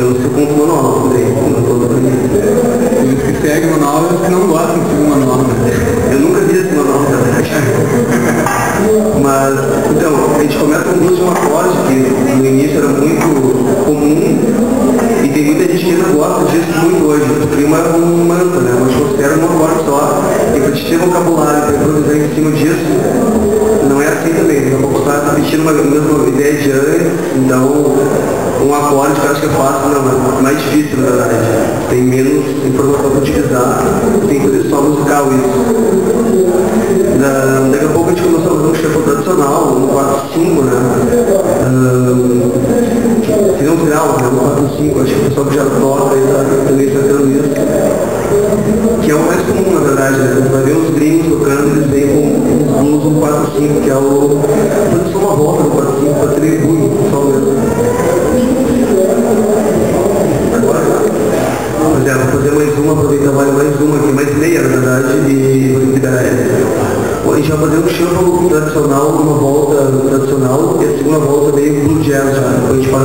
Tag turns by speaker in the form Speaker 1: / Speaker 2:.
Speaker 1: eu sou contra o manual como eu estou
Speaker 2: E os que seguem o manual e os que não gostam de seguir o manual. Né?
Speaker 1: Eu nunca vi esse manual, né? Mas, então, a gente começa com duas de uma que no início era muito comum, e tem muita gente que ainda gosta disso muito hoje. O clima é um manto, né? Mas considera uma forte só. E pra te ter vocabulário, pra improvisar em cima disso, não é assim também. Né? Repetindo uma mesma ideia de antes, então um acorde que eu acho que é fácil, não, é mais difícil na verdade. Tem menos informação para utilizar, tem que só musical isso. Da, daqui a pouco a gente começou a fazer um shuffle tradicional, um 4-5, né? Um, seria um final, né? Um 4-5, acho que o pessoal que já toca aí tá, também está tendo isso. Com um blues, um 4-5, que é o. Pode ser uma volta do 4-5 para atribuir, só mesmo. Agora, por exemplo, vou fazer mais uma, aproveitar mais mais uma aqui, mais meia, na verdade, e vou liberar ela. Gente vai fazer um shuffle tradicional, uma volta tradicional, e a segunda volta meio blue jazz já, depois a gente fala